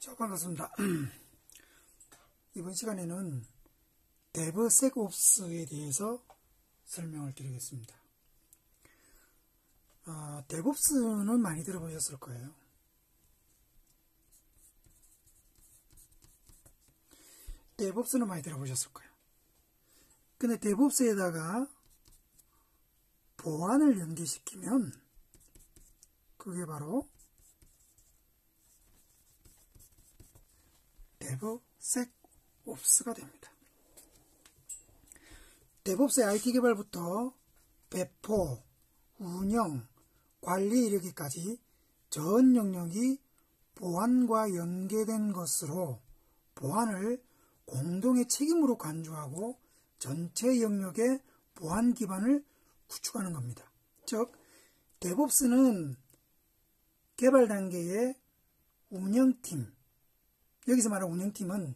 자, 반갑습니다. 이번 시간에는 DevSecOps에 대해서 설명을 드리겠습니다. 아, DevOps는 많이 들어보셨을 거예요. DevOps는 많이 들어보셨을 거예요. 근데 DevOps에다가 보안을 연계시키면 그게 바로 데브섹옵스가 됩니다. 데브옵스의 IT 개발부터 배포, 운영, 관리 이르기까지 전 영역이 보안과 연계된 것으로 보안을 공동의 책임으로 간주하고 전체 영역의 보안 기반을 구축하는 겁니다. 즉, DevOps는 개발 단계의 운영팀, 여기서 말하는 운영팀은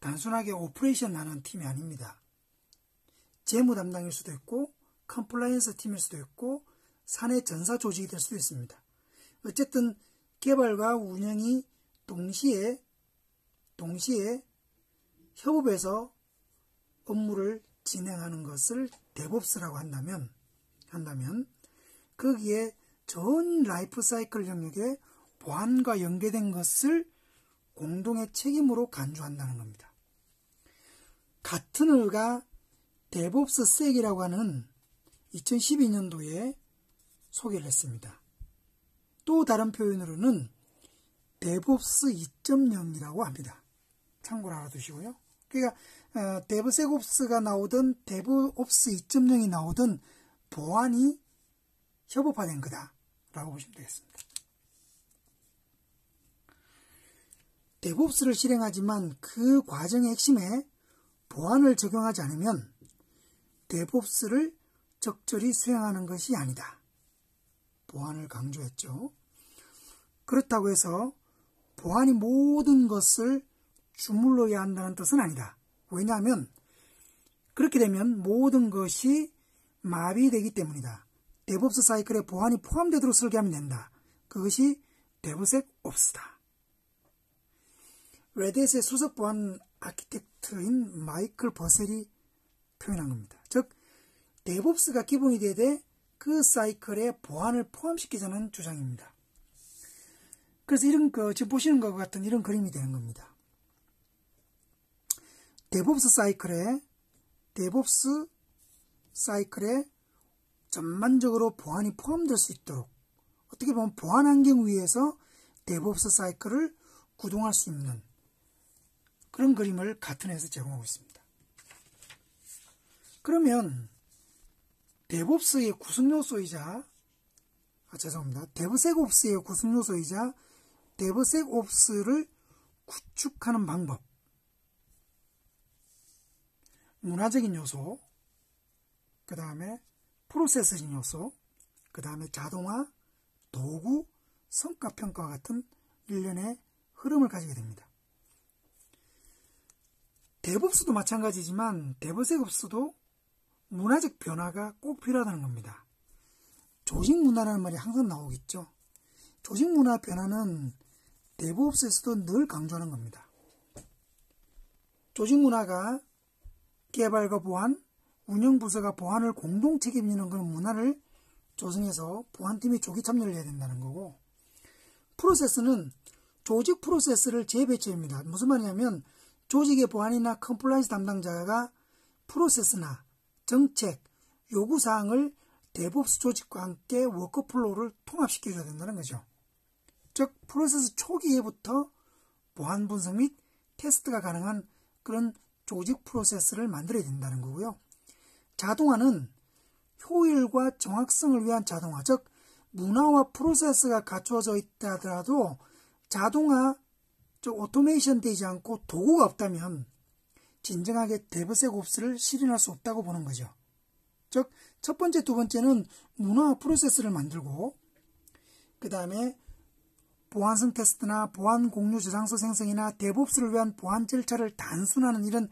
단순하게 operation 하는 팀이 아닙니다. 재무 담당일 수도 있고, compliance 팀일 수도 있고, 사내 전사 조직이 될 수도 있습니다. 어쨌든 개발과 운영이 동시에 동시에 협업해서 업무를 진행하는 것을 DevOps라고 한다면 한다면 거기에 전 라이프 사이클 영역에 보안과 연계된 것을 공동의 책임으로 간주한다는 겁니다. Gartner가 DevOpsSec이라고 하는 2012년도에 소개를 했습니다. 또 다른 표현으로는 DevOps 2.0이라고 합니다. 참고로 알아두시고요. 그러니까 어, DevSecOps가 나오든 DevOps 2.0이 나오든 보안이 협업화된 거다라고 보시면 되겠습니다. DevOps를 실행하지만 그 과정의 핵심에 보안을 적용하지 않으면 DevOps를 적절히 수행하는 것이 아니다. 보안을 강조했죠. 그렇다고 해서 보안이 모든 것을 주물러야 한다는 뜻은 아니다. 왜냐하면 그렇게 되면 모든 것이 마비되기 때문이다. DevOps 사이클에 보안이 포함되도록 설계하면 된다. 그것이 DevSecOps다. Red Hat의 수석 보안 아키텍트인 마이클 버셀이 표현한 겁니다. 즉, DevOps가 기본이 되되 그 사이클에 보안을 포함시키자는 주장입니다. 그래서 이런 거, 지금 보시는 것 같은 이런 그림이 되는 겁니다. DevOps 사이클에, DevOps 사이클에 전반적으로 보안이 포함될 수 있도록 어떻게 보면 보안 환경 위에서 DevOps 사이클을 구동할 수 있는 그런 그림을 Gartner에서 제공하고 있습니다. 그러면 데브옵스의 구성 요소이자 아, 죄송합니다. 데브섹옵스의 구성 요소이자 데브섹옵스를 구축하는 방법 문화적인 요소 그 다음에 프로세스적인 요소 그 다음에 자동화 도구 성과평가 같은 일련의 흐름을 가지게 됩니다. 데브옵스도 마찬가지지만 데브섹옵스도 문화적 변화가 꼭 필요하다는 겁니다. 조직 문화라는 말이 항상 나오겠죠. 조직 문화 변화는 데브옵스에서도 늘 강조하는 겁니다. 조직 문화가 개발과 보안, 운영부서가 보안을 공동 책임지는 그런 문화를 조성해서 보안팀이 조기 참여를 해야 된다는 거고 프로세스는 조직 프로세스를 재배치입니다. 무슨 말이냐면 조직의 보안이나 compliance 담당자가 프로세스나 정책, 요구사항을 DevOps 조직과 함께 workflow를 통합시켜줘야 된다는 거죠. 즉, 프로세스 초기에부터 보안 분석 및 테스트가 가능한 그런 조직 프로세스를 만들어야 된다는 거고요. 자동화는 효율과 정확성을 위한 자동화, 즉, 문화와 프로세스가 갖추어져 있다 하더라도 자동화, 즉, 오토메이션 되지 않고 도구가 없다면 진정하게 DevSecOps를 실현할 수 없다고 보는 거죠. 즉, 첫 번째, 두 번째는 문화 프로세스를 만들고, 그 다음에 보안성 테스트나 보안 공유 저장소 생성이나 DevOps를 위한 보안 절차를 단순화하는 이런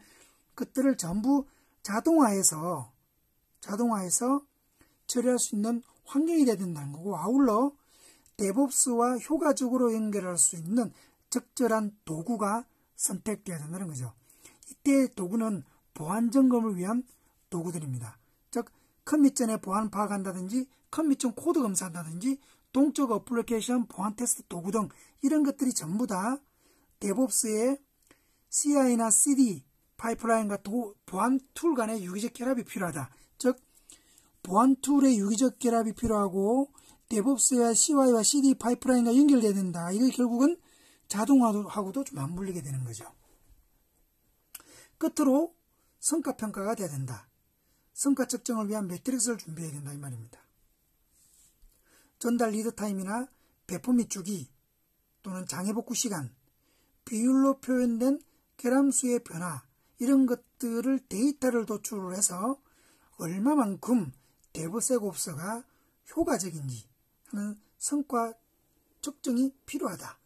것들을 전부 자동화해서, 자동화해서 처리할 수 있는 환경이 돼야 된다는 거고, 아울러 DevOps와 효과적으로 연결할 수 있는 적절한 도구가 선택되어야 된다는 거죠. 이때 도구는 보안 점검을 위한 도구들입니다. 즉 commit 전에 보안 파악한다든지 commit 전 코드 검사한다든지 동적 어플리케이션 보안 테스트 도구 등 이런 것들이 전부 다 DevOps의 CI나 CD 파이프라인과 도, 보안 tool 간의 유기적 결합이 필요하다. 즉 보안 tool의 유기적 결합이 필요하고 DevOps와 CI와 CD 파이프라인과 연결돼야 된다. 이게 결국은 자동화하고도 좀 맞물리게 되는 거죠. 끝으로 성과평가가 돼야 된다. 성과 측정을 위한 metrics를 준비해야 된다. 이 말입니다. 전달 lead time이나 배포 및 주기 또는 장애 복구 시간, 비율로 표현된 계람수의 변화 이런 것들을 데이터를 도출을 해서 얼마만큼 대부세곱서가 효과적인지 하는 성과 측정이 필요하다.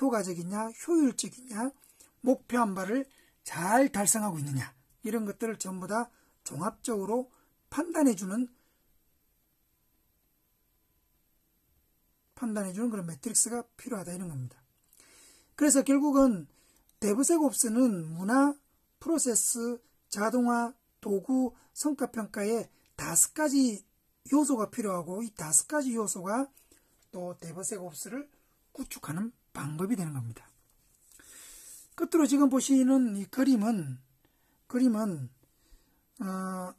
효과적이냐, 효율적이냐, 목표한 바를 잘 달성하고 있느냐 이런 것들을 전부 다 종합적으로 판단해주는 판단해주는 그런 매트릭스가 필요하다 이런 겁니다. 그래서 결국은 데브세곱스는 문화, 프로세스, 자동화, 도구, 성과평가에 다섯 가지 요소가 필요하고 이 다섯 가지 요소가 또 데브세곱스를 구축하는 방법이 되는 겁니다. 끝으로 지금 보시는 이 그림은 그림은 어,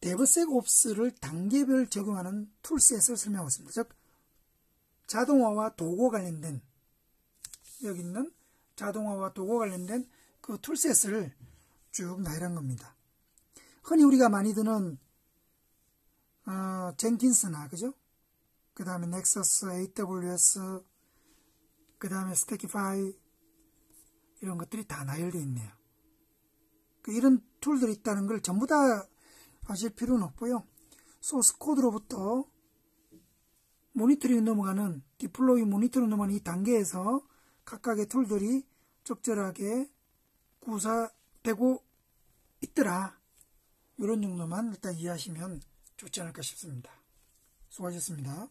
DevSecOps를 단계별 적용하는 toolset을 설명하고 있습니다. 즉 자동화와 도구 관련된 여기 있는 자동화와 도구 관련된 그 toolset을 쭉 나열한 겁니다. 흔히 우리가 많이 드는 어, Jenkins나 그죠? 그 다음에 Nexus, AWS, 그 다음에 Stackify 이런 것들이 다 나열되어 있네요. 그 이런 tool들이 있다는 걸 전부 다 아실 필요는 없고요. source code로부터 모니터링 넘어가는 deploy 모니터링 넘어가는 이 단계에서 각각의 tool들이 적절하게 구사되고 있더라. 이런 정도만 일단 이해하시면 좋지 않을까 싶습니다. 수고하셨습니다.